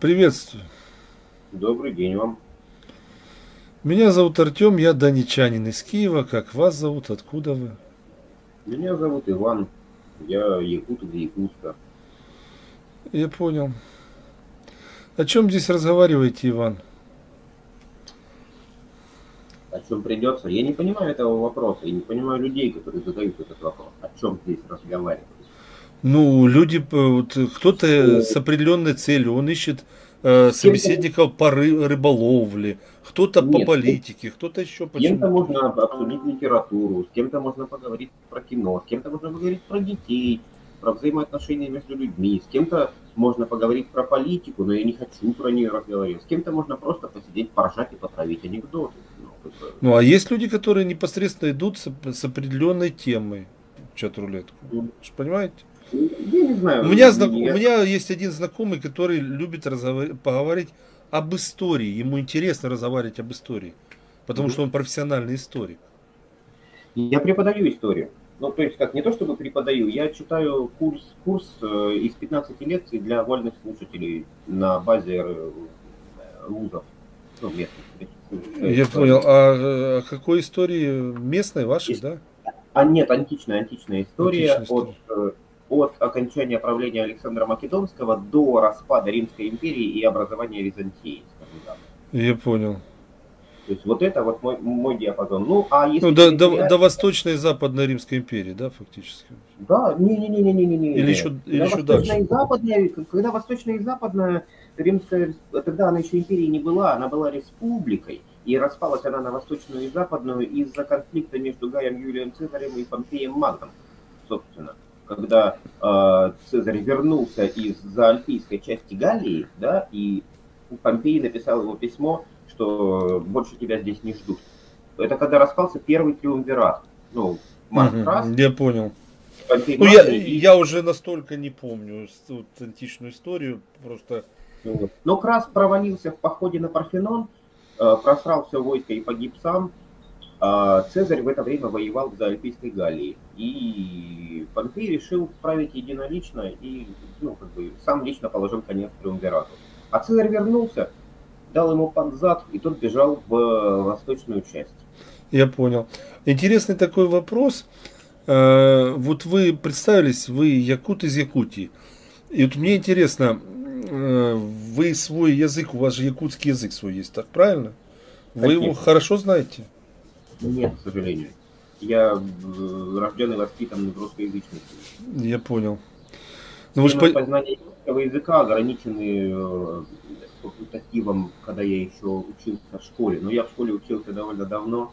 Приветствую. Добрый день вам. Меня зовут Артем, я донечанин из Киева. Как вас зовут? Откуда вы? Меня зовут Иван. Я якут из Якутска. Я понял. О чем здесь разговариваете, Иван? О чем придется? Я не понимаю этого вопроса. Я не понимаю людей, которые задают этот вопрос. О чем здесь разговаривать? Ну, люди, вот, кто-то с определенной целью, он ищет э, собеседников по ры- рыболовле, кто-то по политике, кто-то еще С кем-то можно обсудить литературу, с кем-то можно поговорить про кино, с кем-то можно поговорить про детей, про взаимоотношения между людьми, с кем-то можно поговорить про политику, но я не хочу про нее разговаривать. С кем-то можно просто посидеть, поржать и потравить анекдоты. Ну, Ну, а есть люди, которые непосредственно идут с, с определенной темой в чат-рулетку. ну, Вы понимаете? я не знаю. У меня, знак- я- у меня есть один знакомый, который любит разговор- поговорить об истории. Ему интересно разговаривать об истории. Потому Мгм. что он профессиональный историк. Я преподаю историю. Ну, то есть, как не то чтобы преподаю, я читаю курс, курс э, из 15 лекций для вольных слушателей на базе э, вузов. Ну, местных. Я понял. А э, о какой истории местной вашей, Есть. да? А нет, античная, античная история, Античная от, э, от окончания правления Александра Македонского до распада Римской империи и образования Византии. Я понял. То есть вот это вот мой, мой диапазон. Ну, а если... Ну, до, до, территориально- до Восточной и Западной Римской империи, да, фактически. Да, не-не-не-не-не-не. Или еще- или еще дальше. и Западная, когда Восточная и Западная Римская, тогда она еще империей не была, она была республикой, и распалась она на Восточную и Западную из-за конфликта между Гаем Юлием Цезарем и Помпеем Магном, собственно. Когда э, Цезарь вернулся из заальпийской части Галлии, да, и Помпей написал ему письмо, что больше тебя здесь не ждут. Это когда распался первый триумвират. Ну, Марк Мгм, раз, Я понял. Помпей Ну, я, и я уже настолько не помню вот античную историю, просто... Но Крас провалился в походе на Парфенон, просрал все войско и погиб сам. А Цезарь в это время воевал в Заальпийской Галлии. И Помпей решил править единолично и ну, как бы, сам лично положил конец триумвирату. А Цезарь вернулся, дал ему под зад, и тот бежал в э, восточную часть. Я понял. Интересный такой вопрос. Э, Вот вы представились, вы якут из Якутии. И вот мне интересно, э, вы свой язык, у вас же якутский язык свой есть, так правильно? Вы его Конечно. хорошо знаете? Нет, к сожалению. Я э, рожден и воспитан в русскоязычной. Я понял. Ну вы ж Темы по- познания русского языка ограничены э, факультативом, когда я еще учился в школе. Но я в школе учился довольно давно,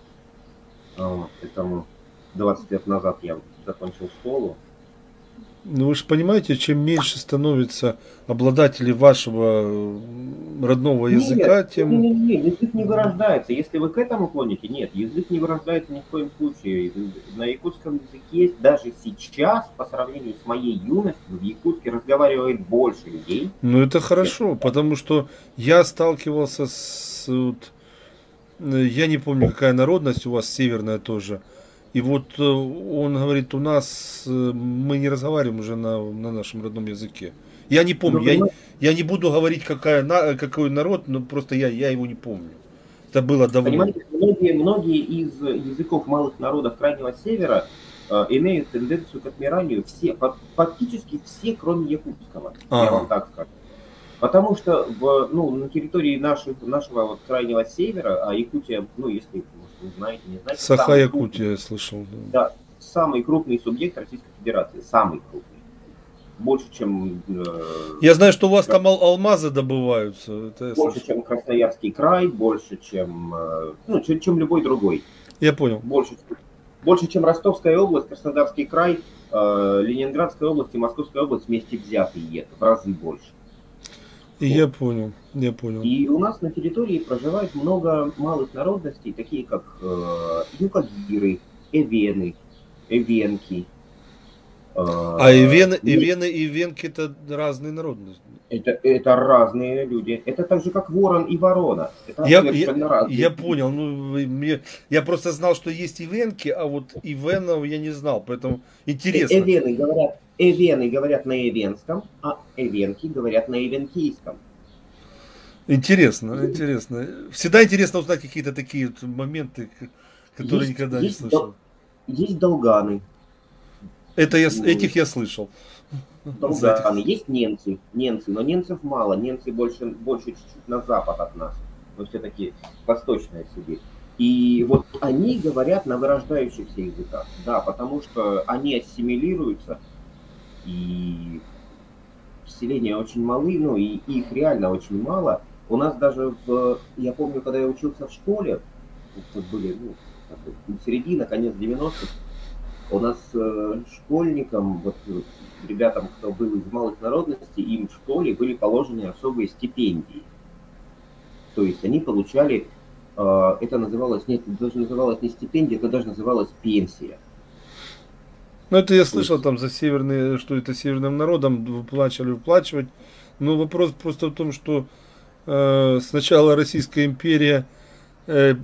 а, поэтому 20 лет назад я закончил школу. Ну вы же понимаете, чем меньше становится обладателей вашего э, родного языка, Нет, тем... не, не, не, язык не вырождается. Если вы к этому клоните, нет, язык не вырождается ни в коем случае. На якутском языке даже сейчас, по сравнению с моей юностью, в Якутске разговаривает больше людей. Ну это хорошо, потому что я сталкивался с... вот, э, я не помню, какая народность у вас, северная тоже. И вот э, он говорит, у нас э, мы не разговариваем уже на, на нашем родном языке. Я не помню, Ну, я, я не буду говорить, какая, на- какой народ, но просто я, я его не помню. Это было давно. Понимаете, многие, многие из языков малых народов Крайнего Севера э, имеют тенденцию к отмиранию все, фак- фактически все, кроме якутского, я Ага. вам так скажу. Потому что в, ну, на территории наших, нашего вот Крайнего Севера, а Якутия, ну, если вы знаете, не знаете, самый Саха-Якутия, я слышал. да. Да, самый крупный субъект Российской Федерации, самый крупный. Больше, чем э, Я знаю, что у вас там ал- алмазы добываются. Это больше, слышал. чем Красноярский край, больше, чем, э, ну, чем, чем любой другой. я понял. больше, больше, чем Ростовская область, Краснодарский край, э, Ленинградская область и Московская область вместе взятые, в разы больше. И я понял, я понял. И у нас на территории проживает много малых народностей, такие как э, юкагиры, эвены, эвенки. э, А ивены, ивены и венки это разные народности. Это, это разные люди. Это так же, как ворон и ворона. Это Я, я, разные я понял, ну мне, я просто знал, что есть ивенки, а вот ивенов я не знал, поэтому интересно. Эвены говорят, эвены говорят на эвенском, а эвенки говорят на эвенкийском. Интересно, интересно. Всегда интересно узнать какие-то такие вот моменты, которые Есть- никогда есть не слышал. дол- Есть долганы. Это я, Ну, этих я слышал. Долганы. Есть немцы. Немцы, но немцев мало. Немцы больше, больше чуть-чуть на запад от нас. Но все-таки восточная Сибирь. И вот они говорят на вырождающихся языках. Да, потому что они ассимилируются. И поселения очень малы, ну и их реально очень мало. У нас даже в... Я помню, когда я учился в школе, были, ну, бы, середина, конец 90-х, у нас э, школьникам, вот, ребятам, кто был из малых народностей, им в школе были положены особые стипендии. То есть они получали, э, это называлось, нет, это даже называлось не стипендия, это даже называлось пенсия. Ну, это я слышал там за северные, что это северным народам выплачивали, выплачивать. Но вопрос просто в том, что э, сначала Российская империя, э,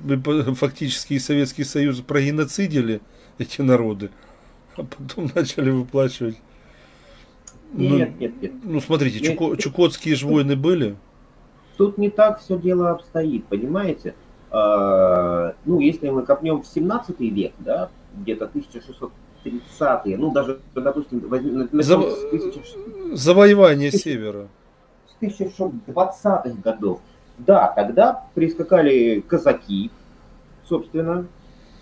фактически и Советский Союз прогеноцидили эти народы, а потом начали выплачивать. Ну, Нет, нет, нет. ну, смотрите, Нет. чуко- чукотские же войны были. Тут не так все дело обстоит, понимаете? А, ну, если мы копнем в 17 век, да, где-то 1630-е, ну, даже, допустим, возьмем, начнем За- с 1600 Завоевание севера. с 1620-х годов. Да, тогда прискакали казаки, собственно,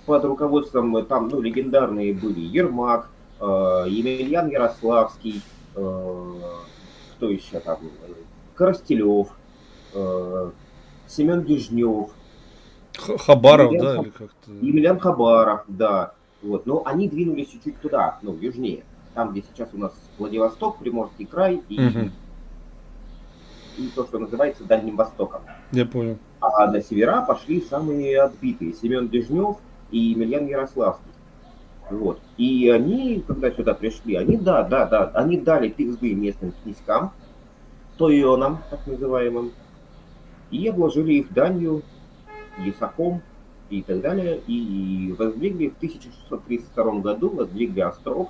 под руководством э, там, ну, легендарные были Ермак, э, Емельян Ярославский, э, кто еще там, э, Коростелев, э, Семен Дежнев, Хабаров, Емельян да, Хаб- или как-то. Емельян Хабаров, да. Вот. Но они двинулись чуть-чуть туда, ну, южнее. Там, где сейчас у нас Владивосток, Приморский край и, Мгм. и то, что называется Дальним Востоком. Я понял. А на севера пошли самые отбитые. Семен Дежнев и Емельян Ярославский. Вот. И они, когда сюда пришли, они, да, да, да, они дали пизды местным князькам, тойонам, так называемым, и обложили их данью, ясаком и так далее, и воздвигли в 1632 году, воздвигли остров.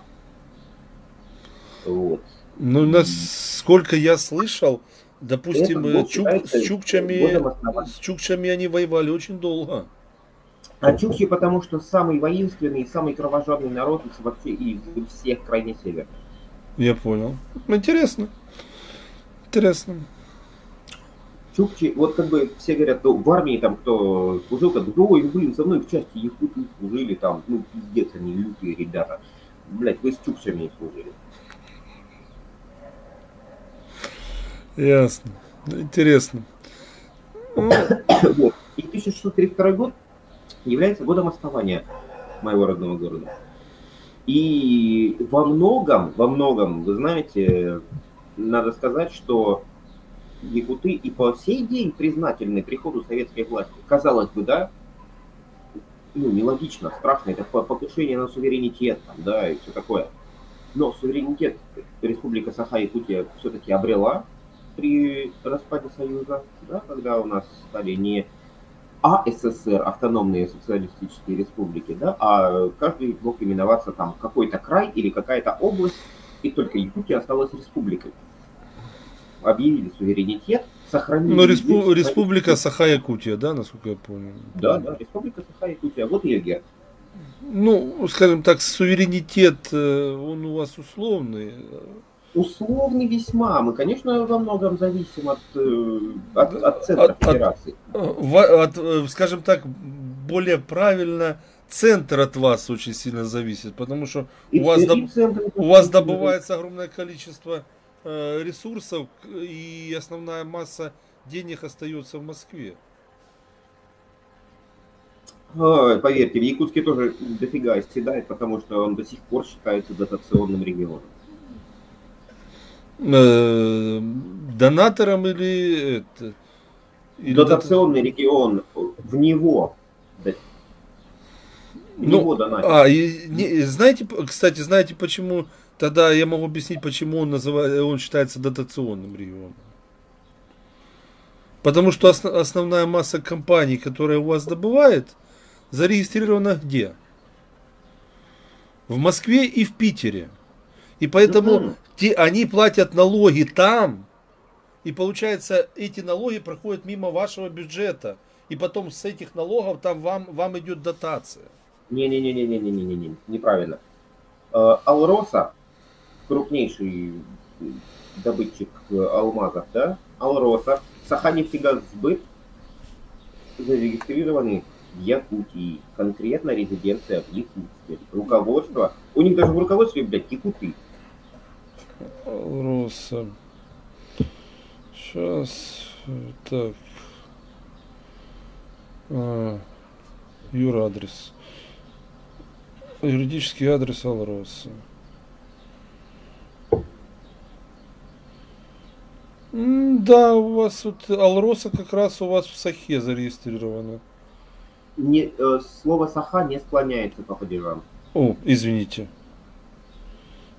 Вот. Ну, насколько я слышал, допустим, год чук- с чукчами, с чукчами они воевали очень долго. А чукчи, потому что самый воинственный, самый кровожадный народ из вообще из всех крайне севера. Я понял. Интересно. Интересно. Чукчи, вот как бы все говорят, ну, в армии там кто служил, как бы, ой, блин, со мной в части якуты служили, там, ну, пиздец, они лютые ребята. Блять, вы с чукчами служили. Ясно. Интересно. Ну, Вот. И 1632 год является годом основания моего родного города. И во многом, во многом, вы знаете, надо сказать, что якуты и по сей день признательны приходу советской власти. Казалось бы, да, ну, нелогично, страшно, это по- покушение на суверенитет, там, да, и все такое. Но суверенитет Республика Саха-Якутия все-таки обрела при распаде Союза, да, когда у нас стали не АССР, автономные социалистические республики, да, а каждый мог именоваться там какой-то край или какая-то область, и только Якутия осталась республикой. Объявили суверенитет, сохранили... ну, респу- республика Саха-Якутия, да, насколько я помню. Да, да, республика Саха-Якутия. Вот ее герб. Ну, скажем так, суверенитет, э, он у вас условный. Условный весьма. Мы, конечно, во многом зависим от, э, от, от центра От- от- федерации. Э, от, э, скажем так, более правильно, центр от вас очень сильно зависит, потому что И у вас, доб- у вас добывается огромное количество ресурсов, к- и основная масса денег остается в Москве. Ой, поверьте, в Якутске тоже дофига седает, потому что он до сих пор считается дотационным регионом. Э, донатором или или Дотационный регион в него. В Ну, него донатят. А, и, не- знаете, кстати, знаете, почему, тогда я могу объяснить, почему он, называет, он считается дотационным регионом. Потому что осно- основная масса компаний, которая у вас добывает, зарегистрирована где? В Москве и в Питере. И поэтому Мгм. те, они платят налоги там, И получается, эти налоги проходят мимо вашего бюджета. И потом с этих налогов там вам, вам идет дотация. Не-не-не-не-не-не-не-не, неправильно. Э, Алроса, крупнейший добытчик алмазов, да, Алроса, Саханефтегазсбыт зарегистрированы в Якутии, конкретно резиденция в Якутске. Руководство, у них даже в руководстве, блядь, якуты. Алроса. Сейчас, так. А, Юра адрес. Юридический адрес Алроса. Да, у вас вот Алроса как раз у вас в Сахе зарегистрировано. Не, э, слово Саха не склоняется по падежам. О, извините.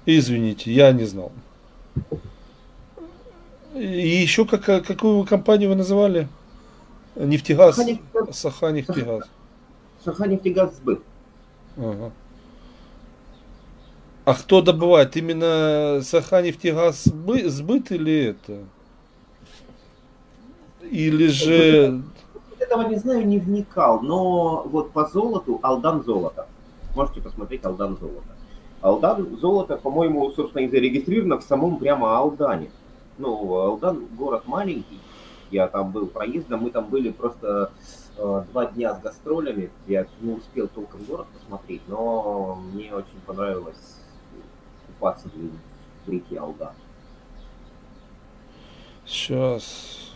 Извините, я не знал. И еще как, какую компанию вы называли? Нефтегаз. Саха нефтегаз. Саха нефтегаз сбыт. Ага. А кто добывает? Именно Саха нефтегаз сбыт или это? Или же... Этого не знаю, не вникал, но вот по золоту Алдан золото. Можете посмотреть Алдан золото. Алдан золото, по-моему, собственно, и зарегистрировано в самом прямо Алдане. Ну, Алдан город маленький, я там был проездом, мы там были просто э, два дня с гастролями, я не успел толком город посмотреть, но мне очень понравилось купаться в реке Алдан. Сейчас.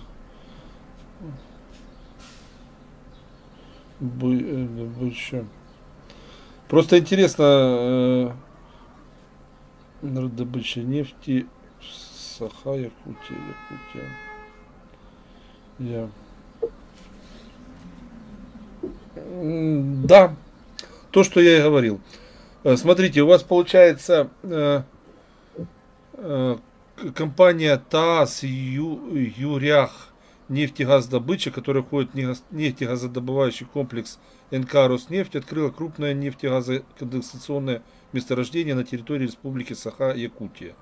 Больше. Э, Просто интересно, э, добыча нефти Саха, Якутия, Якутия. Я. Да, то, что я и говорил. Э, смотрите, у вас получается э, э, компания ТАС Ю, Юрях нефтегаздобыча, которая входит в нефтегазодобывающий комплекс НК Роснефть, открыла крупное нефтегазоконденсационное месторождение на территории Республики Саха-Якутия.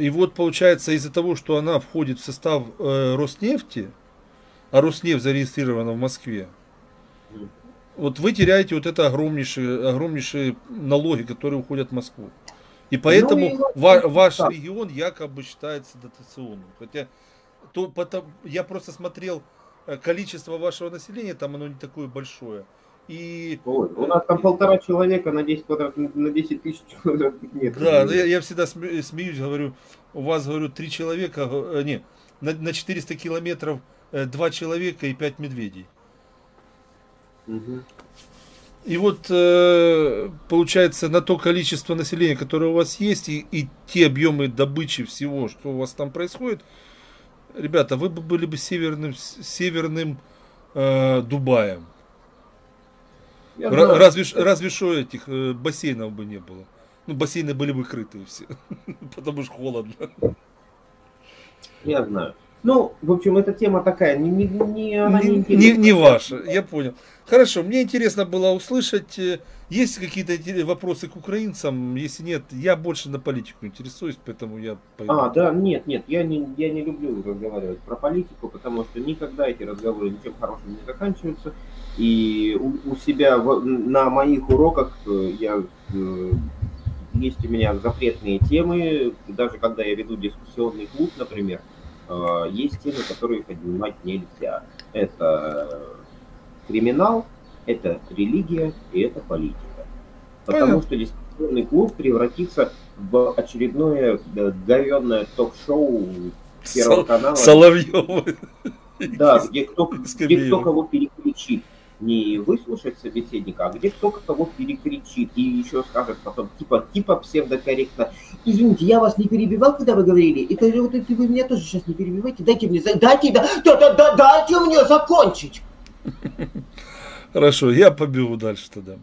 И вот получается из-за того, что она входит в состав э, Роснефти, а Роснефть зарегистрирована в Москве, вот вы теряете вот это огромнейшие, огромнейшие налоги, которые уходят в Москву. И поэтому ну, и ва- ваш регион якобы считается дотационным. Хотя то, потом, я просто смотрел э, количество вашего населения, там оно не такое большое. И... Ой, у нас там полтора человека на 10 квадратных, на 10 тысяч квадратных метров. Да, я, я всегда смеюсь, говорю, у вас, говорю, три человека, э, не, на, на 400 километров э, два человека и пять медведей. Угу. И вот получается на то количество населения, которое у вас есть, и, и те объемы добычи всего, что у вас там происходит, ребята, вы бы были бы северным, северным э, Дубаем. Р- разве, разве что этих э, бассейнов бы не было. Ну, бассейны были бы крытые все, потому что холодно. Я знаю. Ну, в общем, эта тема такая, не, не, не, она не, не, не, не ваша, я понял. Хорошо, мне интересно было услышать, э, есть какие-то вопросы к украинцам, если нет, я больше на политику интересуюсь, поэтому я пойду. А, да, нет, нет, я не, я не люблю разговаривать про политику, потому что никогда эти разговоры ничем хорошим не заканчиваются. И у, у себя в, на моих уроках э, я э, есть у меня запретные темы, даже когда я веду дискуссионный клуб, например, есть темы, которые поднимать нельзя. Это криминал, это религия и это политика. Потому что дискуссионный клуб превратится в очередное говенное ток-шоу Первого канала. Соловьева. Да, где кто, где кто кого переключит не выслушать собеседника, а где кто кого перекричит и еще скажет потом, типа, типа псевдокорректно. Извините, я вас не перебивал, когда вы говорили? Это вот это вы меня тоже сейчас не перебивайте. Дайте мне, дайте, да, да, да, да, дайте мне закончить. Хорошо, я побегу дальше тогда.